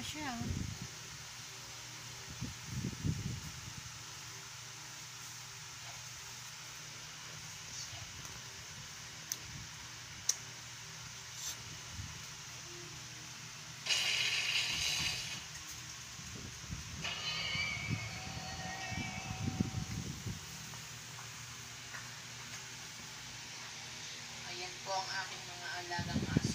siya. oh. Ayan po ang aking mga alagang aso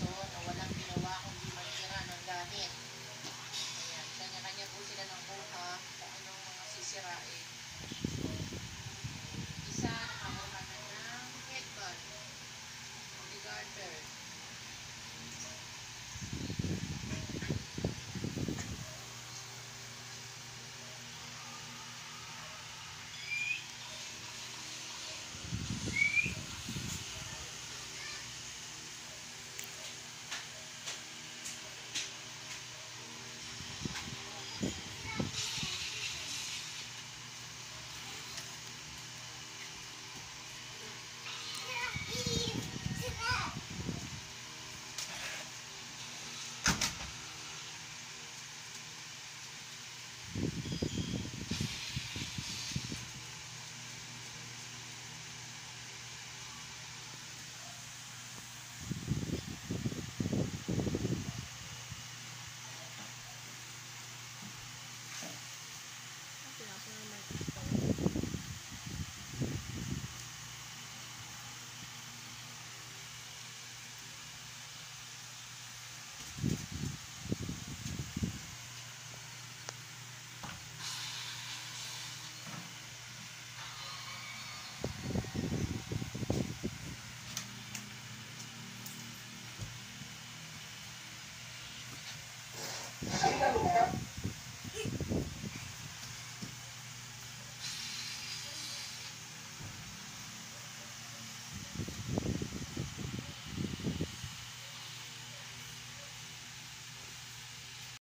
sisirain.